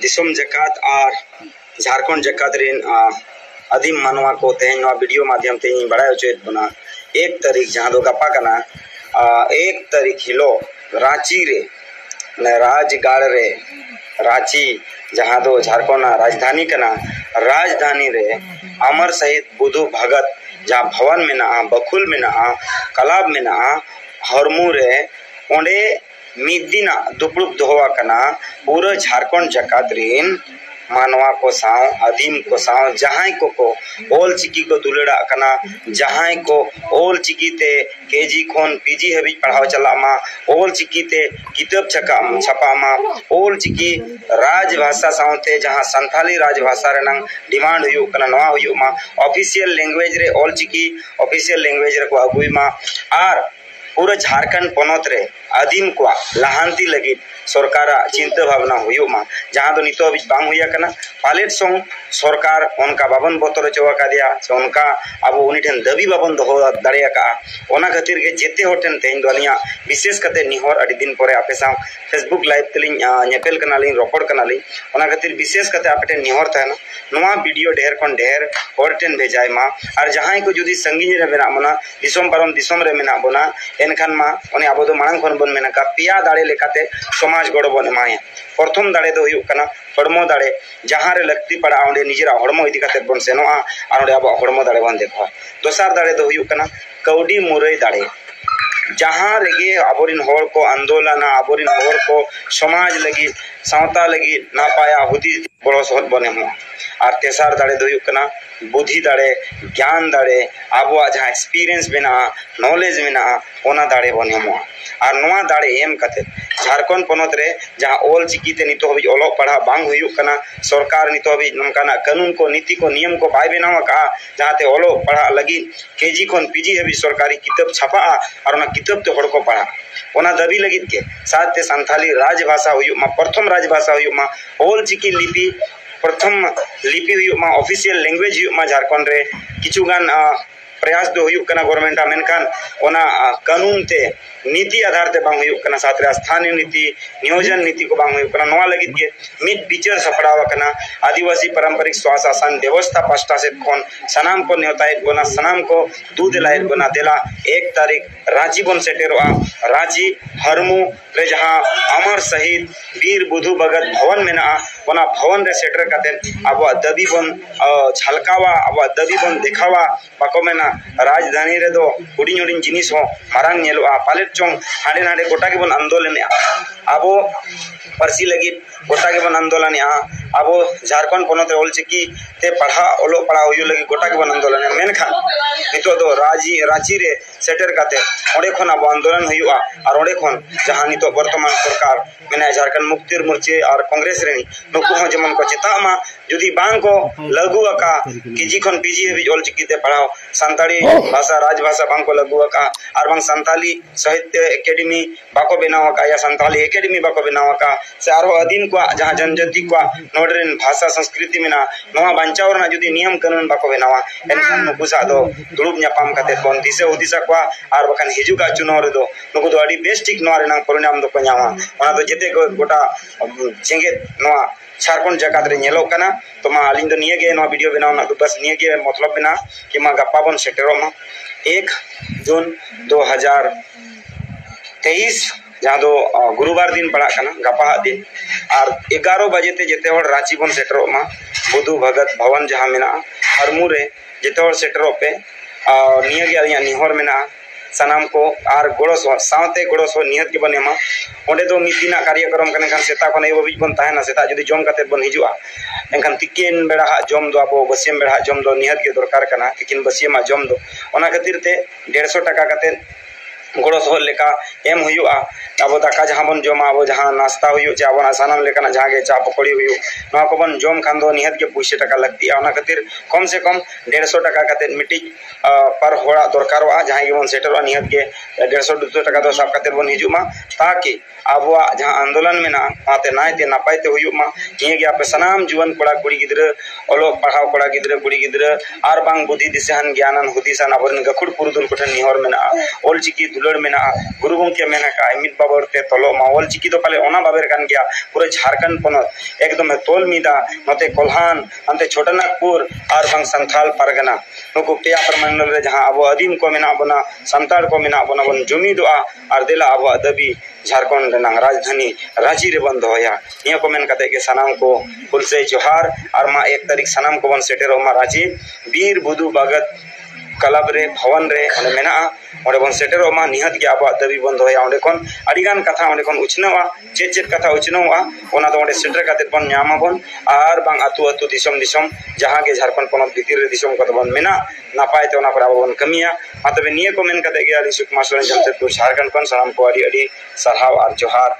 दिसम जकात और झारखंड जकात रिन आदिम मानवा को तेहन वीडियो माध्यम ते बड़ा उचित बना। एक तारीख जहाँ दो गपा कना एक तारीख हिलो रांची रे राजगढ़ रे, रांची, जहाँ दो झारखंड राजधानी कना राजधानी रे, अमर सहित बुधु भगत, जहाँ भवन में ना बखुल में ना कलाब में ना, हरमू रे, ओंडे ᱢᱤᱫ ᱫᱤᱱᱟᱜ ᱫᱩᱯᱲᱩᱵ ᱫᱚᱦᱚ ᱟᱠᱟᱱᱟ ᱯᱩᱨᱟᱹ ᱡᱷᱟᱲᱠᱷᱚᱸᱰ ᱡᱟᱠᱟᱛ ᱨᱮᱱ मानवा को साव आदिम को साव जहां को को ओल चिकी को दुलड़ा कना जहां को ओल चिकी ते केजी खोन पीजी हबी पढ़ाव चला मा ओल चिकी ते किताब छका छपा मा ओल चिकी राजभाषा सावते जहां संथाली राजभाषा रेनंग डिमांड हुयु कना नवा हुयु मा ऑफिशियल लैंग्वेज रे ओल चिकी ऑफिशियल लैंग्वेज रे को अगुई मा आर पूरा झारखंड पनत रे आदिम को लहांती लगी। सरकार चिंता भावना हुआ जहाँ तो नित हबी बांग पालेट संग सरकार उनका बाबन बतर चौका से उनका अब उन दाबी बाबन दो दाड़ा खातिर के जेते तेज दो विशेष निहर अभी दिन पर आपे फेसबुक लाइव कनालिंग रपड़ खातिर विशेष करते आपे निहर तहना वीडियो ढेर खन ढेर हर ठेन भेजाय मा। और जहाँ को जुदी संगीन मेना पारम मेना बना एनखान मा दो मांग खन बन मेना पिया दाड़े लेकाते समाज बन एमाया प्रथम दाड़े तो हड़मो दाड़े, जहाँ लगती पड़ा ओंडे निजेरा हड़मो काते बन और ओंडे आबो हड़मो दाड़े बन देखो दोसार दाड़े तो कौडी मुरई दाड़े। जहाँ रेगे अब को आंदोलन अब को समाज लगी, सावता लगी नापाया हुदी बड़ो बने तेसार दो कना बुद्धि आबो जहाँ एक्सपीरियंस मेना नॉलेज बने और नुआ दाड़े एम कते? झारखंड पनत रे, जहाँ ओल चिकीते नितो हबी ओलो पढ़ा बांग हुयुक कना सरकार कानून को, नीति को, नियम को, बाय बनावा का जहाते ओलो पढ़ा लगी, केजी पीजी हबी सरकारी किताब छपा और किताब तो को पढ़ा। दबी लगी के, साथ ते मा राजभाषा हुयुक मा, ओल चिकी प्रथम लिपि ऑफिशियल लैंग्वेज मा झारखंड रे किचुगान प्रयास गवर्नमेंट मेनखान कानून ते नीति आधार ते बांग साथ स्थानीय नीति, नियोजन नीति को बांग मित बिचार सफड़ावा आदिवासी पारंपरिक स्वास्थ्य व्यवस्था पास्टा से कोन सनाम को न्योतायत गोना, सनाम को दू लायत गोना देला। एक तारीख, रांची बन सेटेरोआ रांची, हरमू जहाँ अमर शहीद वीर बुधु भगत भवन मेना भवन रे अब दबी बन झलकावा अब दबी बन दिखावा। बाको मेना राजधानी रे दो हुडिंग हुडिंग जिनिस हो मारांग हाडे नाडे गोटा के बन आंदोलन अब पार्सी लगी गोटा के बन आंदोलन अब झारखंड पनत ऑलचिकी ते पढ़ा, ओलो पढ़ा हुई लगी गोटा के बन आंदोलन मेनखान नितो दो रांची सेटर काते आंदोलन और ओडे खन जहाँ सरकार, मेना झारखंड मुक्तिर मोर्चे और कांग्रेस जमन को चितामा जुदी बांको का किजी खन पीजी हेबी ओल चिकिते पढाओ। संताली भाषा राजभाषा बांको लगुवाका आर बांग संताली साहित्य एकेडमी बाको बिनावाका या संताली एकेडमी बाको बिनावाका से आरो अधीन को जहाँ जनजाति को नोडरेन भाषा संस्कृति मिना नवा बंचावर ना जुदी नियम कानून बाको बिनावा एन हम नुगुसा दो दुरुब न्या पाम काते कोन दिसे उदिसा को आर बखन हिजुगा चुनोर दो। नुगु दो बेस्टिक नोरे नंग परिणाम दो पन्यावा ओना तो जेते गोटा चेंगे नवा झारखंड जगत रे नेलो कना तो दो निये वीडियो बनाओ, ना तो बस निये मतलब बिना कि मा गप्पा बन सेटेरो एक जून 2023 जहाँ दो गुरुवार दिन पड़ा गपा दिन। और एगारो बजे जेते रांची बन सेटरो बुधु भगत भवन जहाँ मेना हरमू जेते सेटरो पे सानाम को और गड़ो साते गड़ो निहत के बने ओंडे दो मिद दिन कार्यक्रम सेता खन एबो बन सेता जदि जम काते बन हिजुआ एनखान तिकिन बेड़ा जम बसियम बेड़ा जम दो निहत के दरकार कना तिकिन बसियम जम खातिर ते डेढ़ टाका काते गड़ो सहर लेका एम हुआ अब दाका जहाँ बन जमा अब जहाँ नाश्ता अब सामान लेकर जहाँ चा पकड़ी को बन जम खान निहत के पैसे टाका लगती है खातिर कम से कम डेढ़ सौ टाका मिट्टी पर होड़ा दरकार जहाँ गे बन सेटर निहत के डेढ़ सौ दो टाका दो सब काते बन हिजुमा ताकि अब जहाँ आंदोलन में ना वहाँ नायते नपायते गे आपे सनाम जुवन कुड़ी गिद्र ओलो पढ़ाव कोड़ा गिद्र कुड़ी गिद्र आर बांग बुद्धि दिशान ज्ञानन हुदिसान अब गखुड़ पुरुदुल निहर में ना ओल चिकी दुल दुलड़ मेना गुरु पूरे झारखंड पनत, एकदम तोल मिदा नते कोल्हान, अंते छोटनागपुर और संथाल परगना पेया परमंडल जहाँ आदिम को अब दबी झारखंड राजधानी रांची रे बंद होया। निया को मेन कते के सनाम को कुल से जोहार और मा एक तारीख सनाम को बन सेटेर मा ᱠᱞᱟᱵ ᱨᱮ ᱵᱷᱟᱣᱟᱱ ᱨᱮ ᱚᱸᱰᱮ ᱢᱮᱱᱟᱜᱼᱟ ᱚᱸᱰᱮ ᱵᱚᱱ ᱥᱮᱴᱮᱨᱚᱜ ᱢᱟ ᱱᱤᱦᱟᱹᱛ ᱜᱮ ᱟᱵᱚᱣᱟᱜ ᱫᱟᱹᱵᱤ ᱵᱚᱱ ᱫᱚᱦᱚᱭᱟ ᱚᱸᱰᱮ ᱠᱷᱚᱱ ᱟᱹᱰᱤᱜᱟᱱ ᱠᱟᱛᱷᱟ ᱚᱸᱰᱮ ᱠᱷᱚᱱ ᱩᱪᱷᱱᱟᱹᱜᱼᱟ ᱪᱮᱫ ᱪᱮᱫ ᱠᱟᱛᱷᱟ ᱩᱪᱷᱱᱟᱹᱜᱼᱟ ᱚᱱᱟ ᱫᱚ ᱚᱸᱰᱮ ᱥᱮᱴᱮᱨ ᱠᱟᱛᱮᱫ ᱵᱚᱱ ᱧᱟᱢᱟᱵᱚᱱ ᱟᱨ ᱵᱟᱝ ᱟᱹᱛᱩ ᱟᱹᱛᱩ ᱫᱤᱥᱚᱢ ᱫᱤᱥᱚᱢ ᱡᱟᱦᱟᱸ ᱜᱮ ᱡᱷᱟᱲᱠᱷᱚᱸᱰ ᱯᱚᱱᱚᱛ ᱵᱷᱤᱛᱤᱨ ᱨᱮ ᱫᱤᱥᱚᱢ ᱠᱚᱫᱚ ᱵᱚᱱ ᱢᱮᱱᱟᱜ ᱱᱟᱯᱟᱭ ᱛᱮ ᱚᱱᱟ ᱠᱚᱨᱮ ᱟᱵᱚ ᱵᱚᱱ ᱠᱟᱹᱢᱤᱭᱟ ᱢᱟ ᱛᱚᱵᱮ ᱱᱤᱭᱟᱹ ᱠᱚ ᱢᱮᱱ ᱠᱟᱛᱮᱫ ᱜᱮ ᱟᱹᱞᱤᱧ ᱥᱩᱠᱢᱟ ᱥᱚᱨᱮᱱ ᱡᱟᱢᱥᱮᱫᱯᱩᱨ ᱡᱷᱟᱲᱠᱷᱚᱸᱰ ᱠᱷᱚᱱ ᱥᱟᱱᱟᱢ ᱠᱚ ᱟᱹᱰᱤ ᱟᱹᱰᱤ ᱥᱟᱨᱦᱟᱣ ᱟᱨ ᱡᱚᱦᱟᱨ